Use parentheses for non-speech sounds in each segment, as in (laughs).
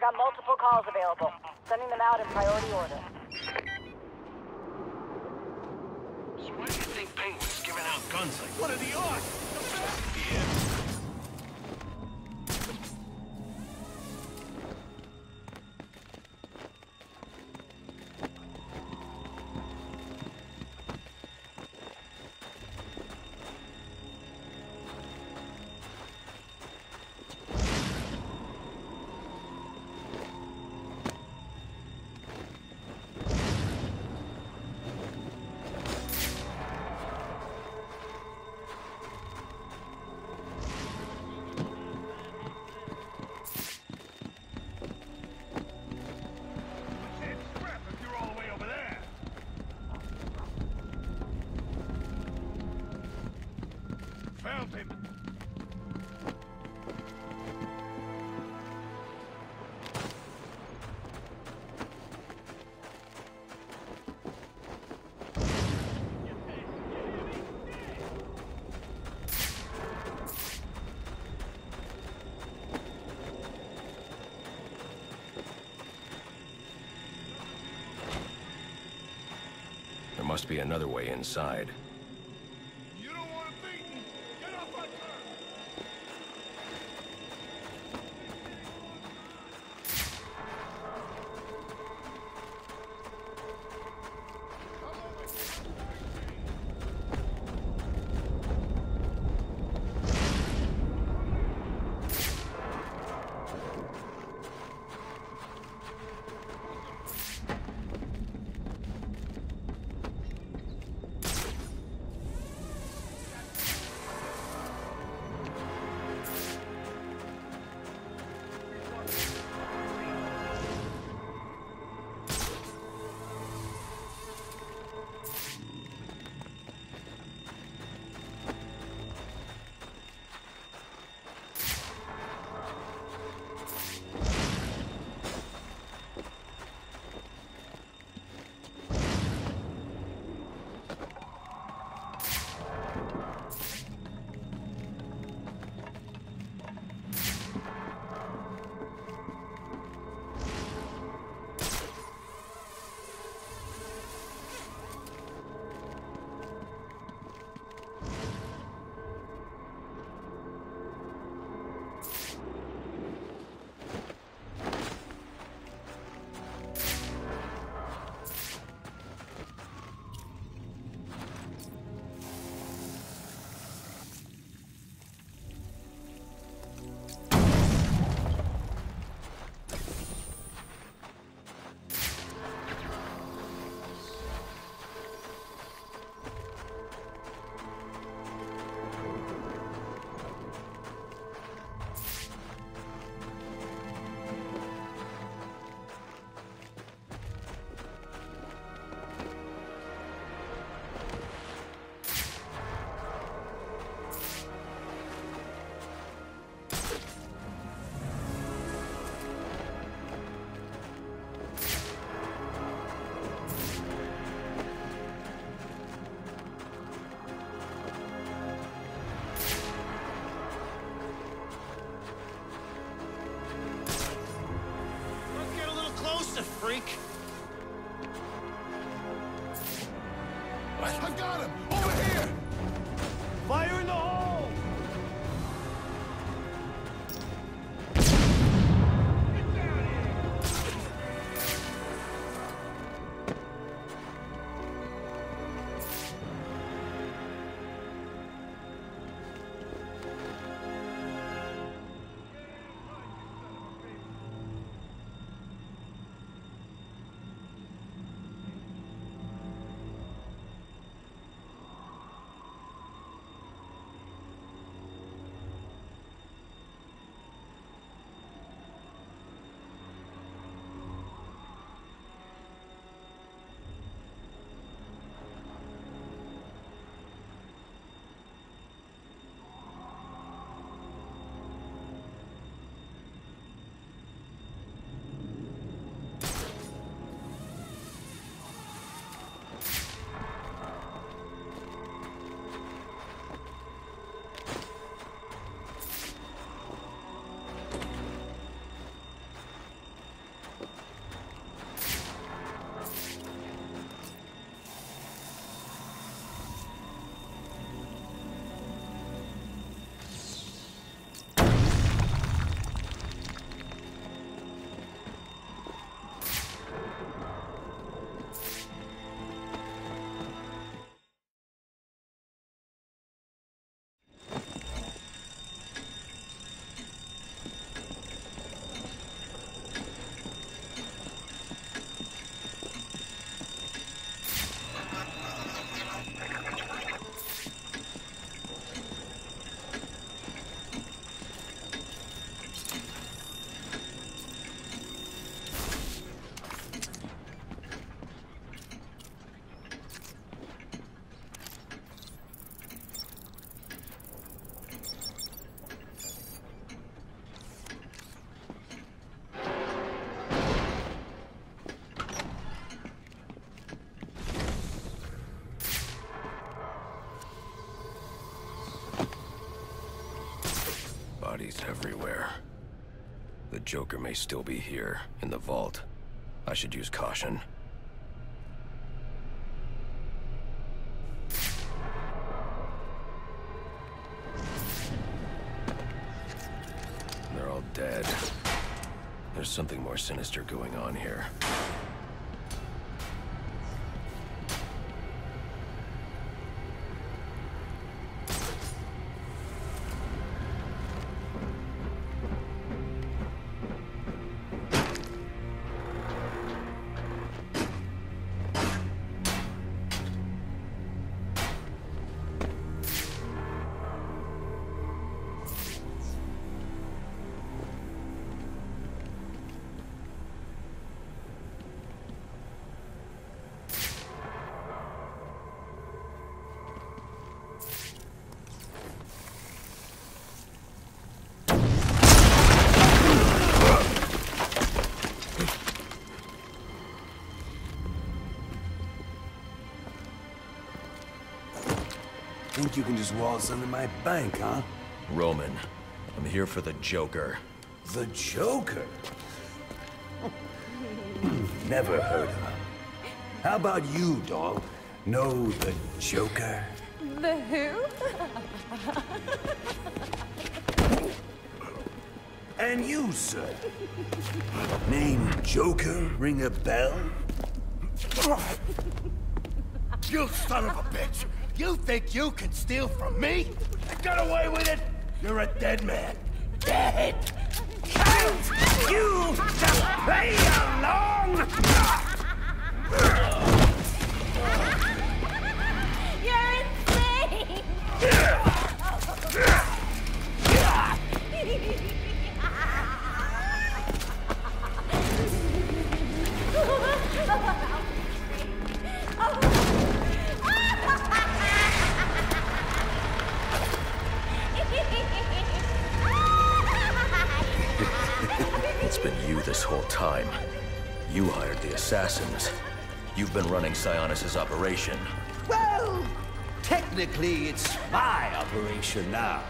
I got multiple calls available. Sending them out in priority order. So why do you think Penguin's giving out guns like What are the odds? Must be another way inside. Freak. Everywhere. The Joker may still be here, in the vault. I should use caution. They're all dead. There's something more sinister going on here. Think you can just waltz into my bank, huh? Roman, I'm here for the Joker. The Joker? Never heard of him. How about you, dog? Know the Joker? The who? And you, sir? Name Joker ring a bell? You son of a bitch! You think you can steal from me? Get away with it! You're a dead man. Dead! Can't you just play along? This whole time. You hired the assassins. You've been running Sionis' operation. Well, technically it's my operation now.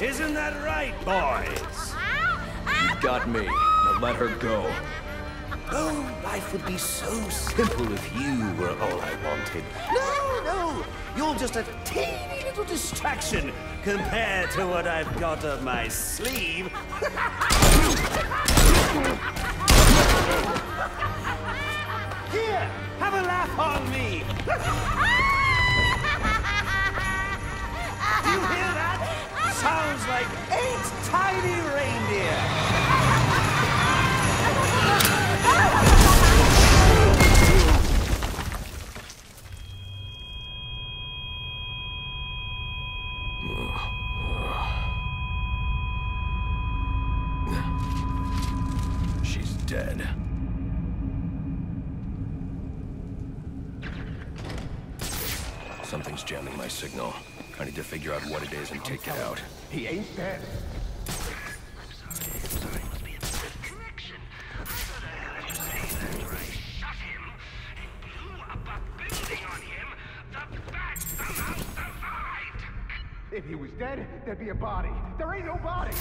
Isn't that right, boys? You got me. Now let her go. Oh, life would be so simple if you were all I wanted. No, no, you're just a teeny little distraction compared to what I've got up my sleeve. (laughs) Here, have a laugh on me. you hear that? Sounds like eight tiny reindeer. Dead. Something's jamming my signal. I need to figure out what it is and take it out. He ain't dead. If he was dead, there'd be a body. There ain't no body.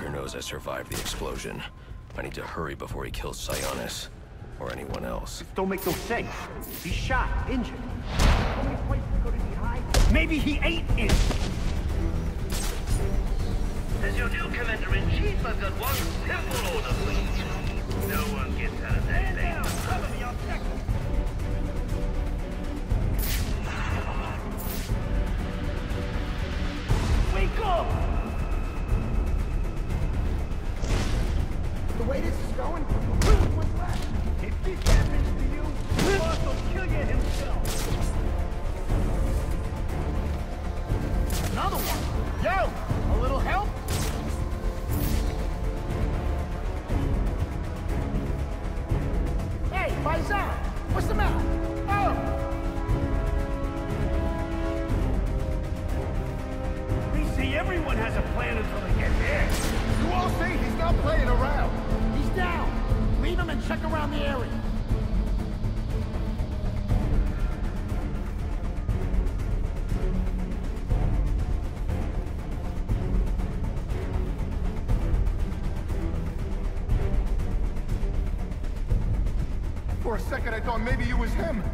Him? Joker knows I survived the explosion. I need to hurry before he kills Sionis. Or anyone else. Don't make no sense. He's shot, injured. How many places could he hide? Maybe he ate it. As your new commander-in-chief, I've got one simple order for you. No one gets out of that thing. Cover me, I'll check. Wake up! Way this is going, what's left? If this happens to you, boss will kill you himself. Him.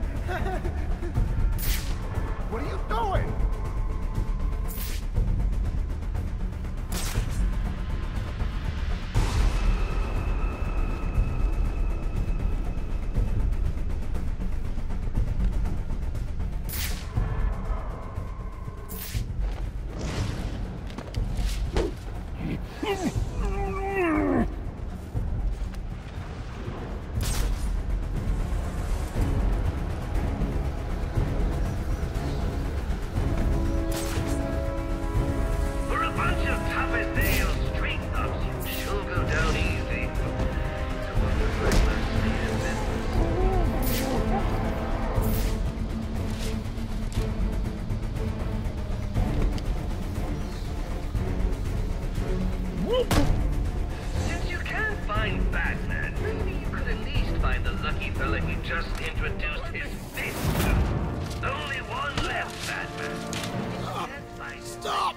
Since you can't find Batman, maybe you could at least find the lucky fella he just introduced his fist to. Only one left, Batman. Can't Stop!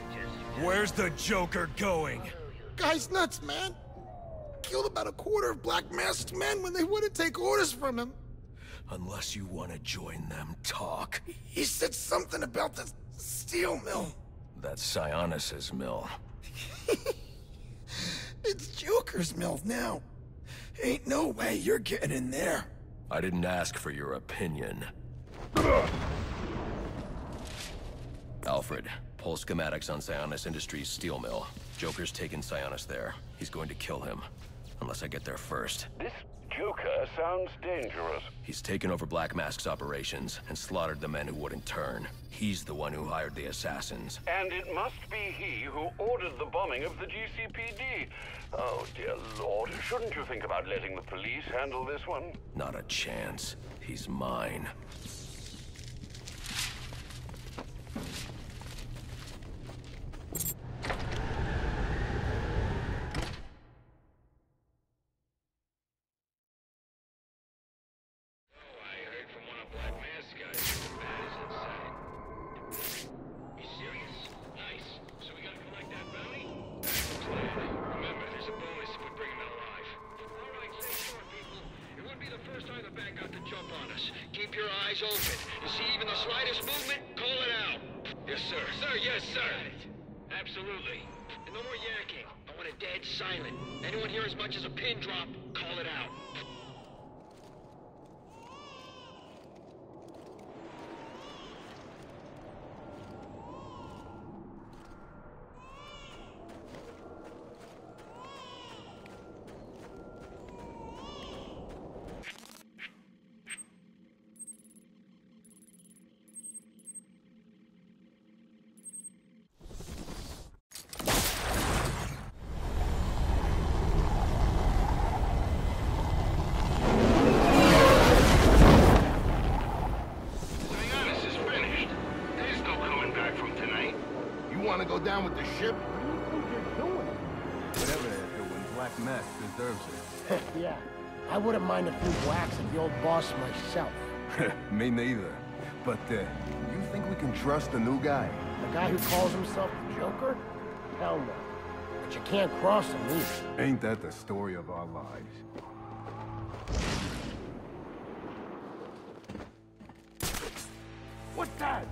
Where's the Joker going? Guy's nuts, man. Killed about a quarter of Black Masked men when they wouldn't take orders from him. Unless you want to join them, talk. He said something about the steel mill. That's Sionis's mill. (laughs) It's Joker's mill now. Ain't no way you're getting in there. I didn't ask for your opinion. Alfred, pull schematics on Sionis Industries steel mill. Joker's taken Sionis there. He's going to kill him. Unless I get there first. This Joker sounds dangerous. He's taken over Black Mask's operations and slaughtered the men who wouldn't turn. He's the one who hired the assassins. And it must be he who ordered the bombing of the GCPD. Oh, dear lord. Shouldn't you think about letting the police handle this one? Not a chance. He's mine. I heard from one of Black Mask's guys that the bat is inside. You serious? Nice. So we gotta collect that bounty? That's the plan. Remember, there's a bonus if we bring him out alive. All right, stay sharp, people. It wouldn't be the first time the bat got the jump on us. Keep your eyes open. You see even the slightest movement, call it out. Yes, sir. Sir, yes, sir. Absolutely. And no more yakking. I want it dead silent. Anyone hear as much as a pin drop, call it out. Sionis is finished. There's no coming back from tonight. You want to go down with the ship? What do you think you're doing? Whatever they're doing, Black Mask deserves it. yeah, I wouldn't mind a few whacks of the old boss myself. Me neither. But, uh, you think we can trust the new guy? The guy who calls himself the Joker? Hell no. But you can't cross him either. Ain't that the story of our lives? What's that?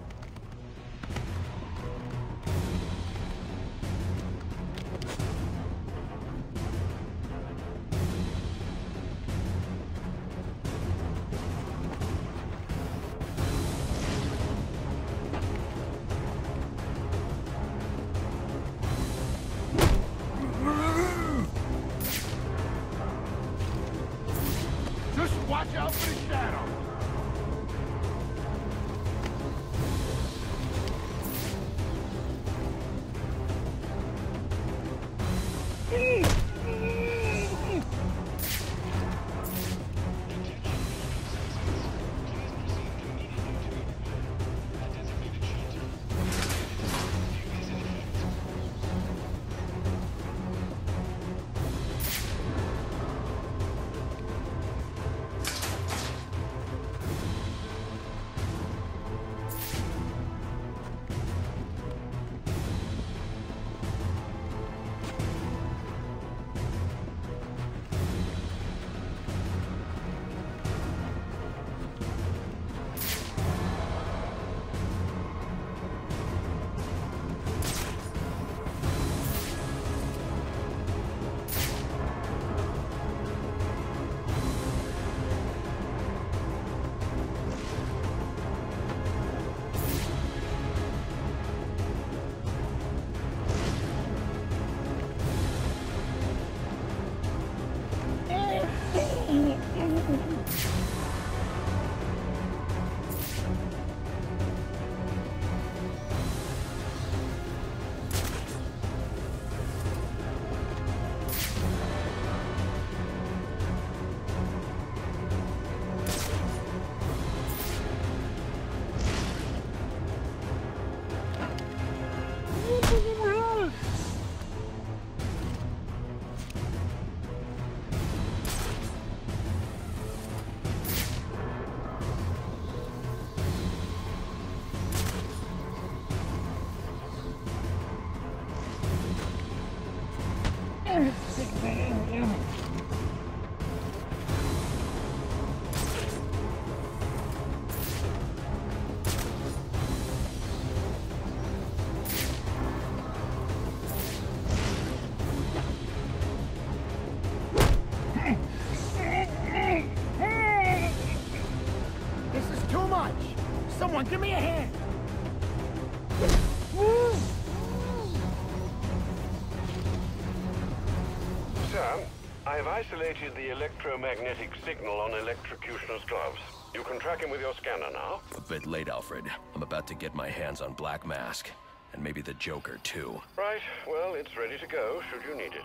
Isolated the electromagnetic signal on Electrocutioner's gloves. You can track him with your scanner now. A bit late, Alfred. I'm about to get my hands on Black Mask. And maybe the Joker, too. Right, well, it's ready to go, should you need it.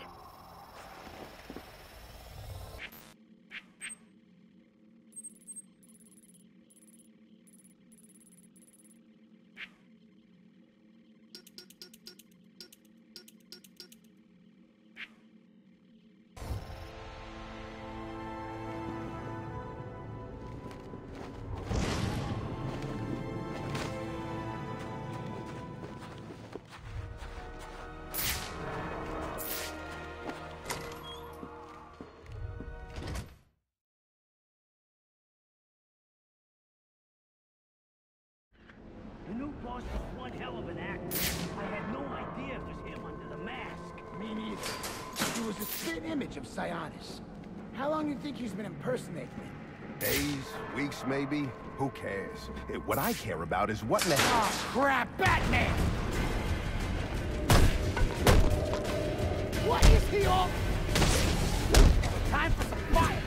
One hell of an actor. I had no idea it was him under the mask. Me neither. He was a spit image of Sionis. How long do you think he's been impersonating me? Days, weeks maybe? Who cares? Eh, What I care about is what in the hell... Oh, crap! Batman! What is he all... Time for some fire!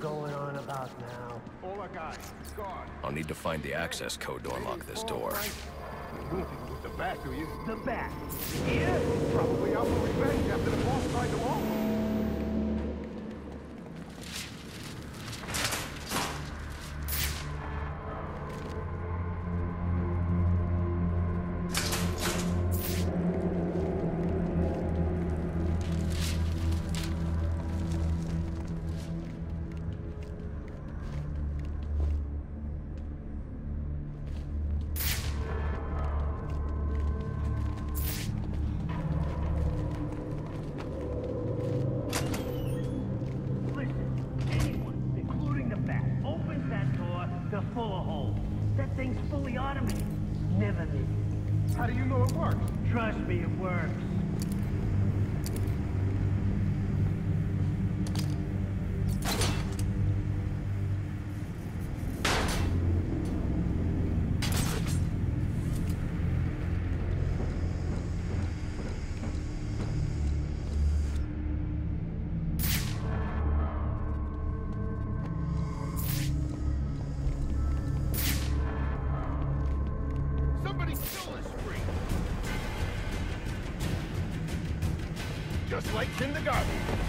Going on about now? All I got. Gone. I'll need to find the access code to unlock this door. You don't think it was the back, do you? The bat. Here? Probably out for revenge after the boss tried to walk. Just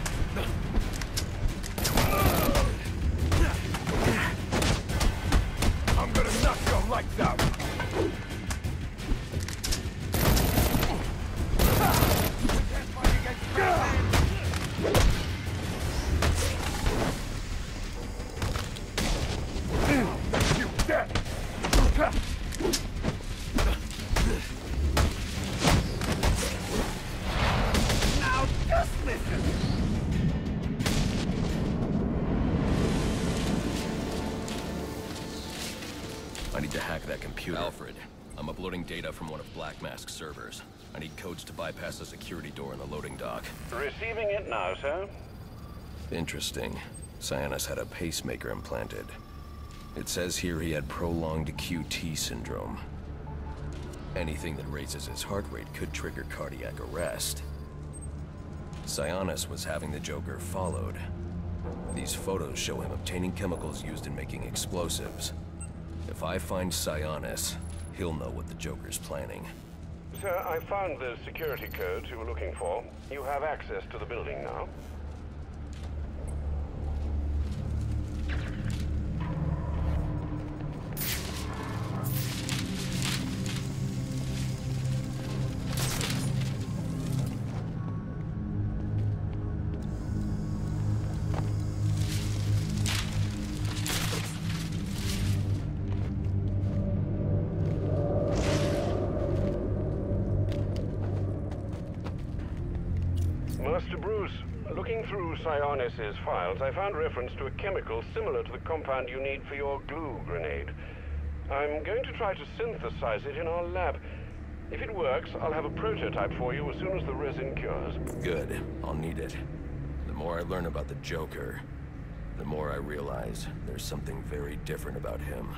to hack that computer. Alfred, I'm uploading data from one of Black Mask's servers. I need codes to bypass the security door in the loading dock. Receiving it now, sir. Interesting. Sionis had a pacemaker implanted. It says here he had prolonged QT syndrome. Anything that raises his heart rate could trigger cardiac arrest. Sionis was having the Joker followed. These photos show him obtaining chemicals used in making explosives. If I find Sionis, he'll know what the Joker's planning. Sir, I found the security codes you were looking for. You have access to the building now. Sionis' files, I found reference to a chemical similar to the compound you need for your glue grenade. I'm going to try to synthesize it in our lab. If it works, I'll have a prototype for you as soon as the resin cures. Good. I'll need it. The more I learn about the Joker, the more I realize there's something very different about him.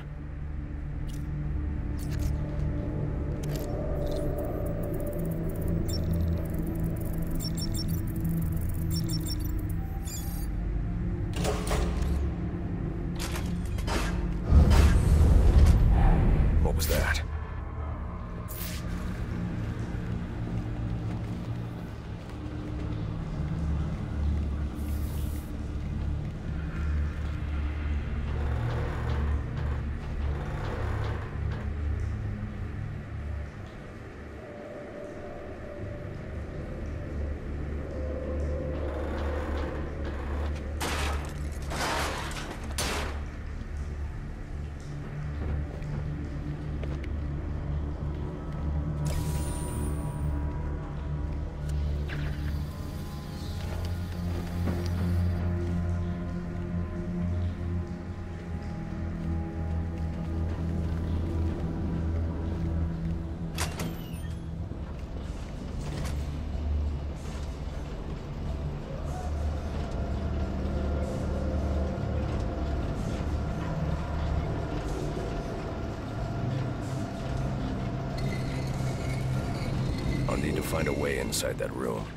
Find a way inside that room.